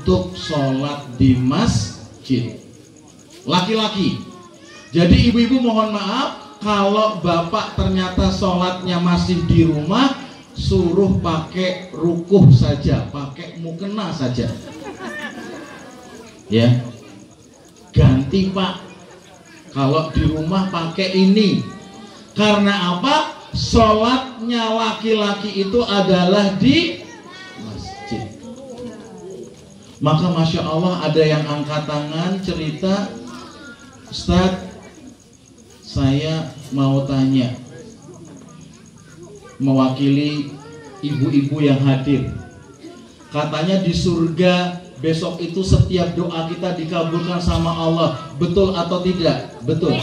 untuk sholat di masjid. Laki-laki jadi ibu-ibu mohon maaf kalau bapak ternyata sholatnya masih di rumah suruh pakai rukuh saja pakai mukena saja. Ya ganti pak. Kalau di rumah pakai ini. Karena apa? Sholatnya laki-laki itu adalah di maka Masya Allah ada yang angkat tangan cerita Ustaz saya mau tanya mewakili ibu-ibu yang hadir. Katanya di surga besok itu setiap doa kita dikabulkan sama Allah. Betul atau tidak? Betul.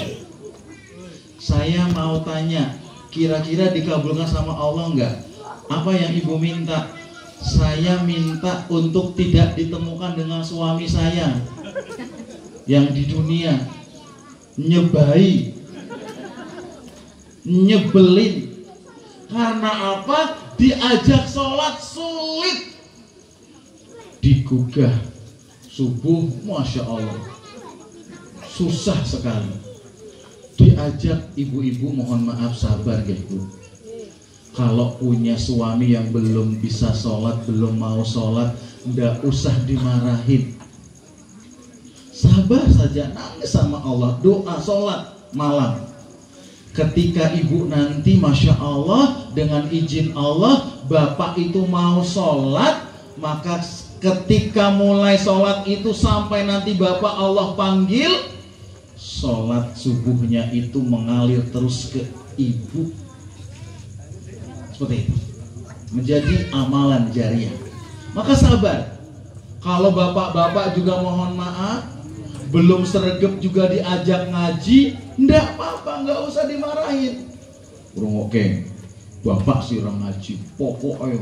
Saya mau tanya kira-kira dikabulkan sama Allah enggak apa yang ibu minta saya minta untuk tidak ditemukan dengan suami saya. Yang di dunia. Nyebai nyebelin. Karena apa? Diajak sholat sulit. Digugah. Subuh masya Allah. Susah sekali. Diajak ibu-ibu mohon maaf sabar gitu kalau punya suami yang belum bisa sholat, belum mau sholat, ndak usah dimarahin. Sabar saja, nangis sama Allah, doa sholat malam. Ketika ibu nanti, masya Allah, dengan izin Allah, bapak itu mau sholat, maka ketika mulai sholat itu sampai nanti bapak Allah panggil, sholat subuhnya itu mengalir terus ke ibu seperti itu. Menjadi amalan jariah. Maka sabar. Kalau bapak-bapak juga mohon maaf belum sergap juga diajak ngaji ndak apa-apa nggak usah dimarahin. Burung oke. Bapak orang ngaji pokok ayo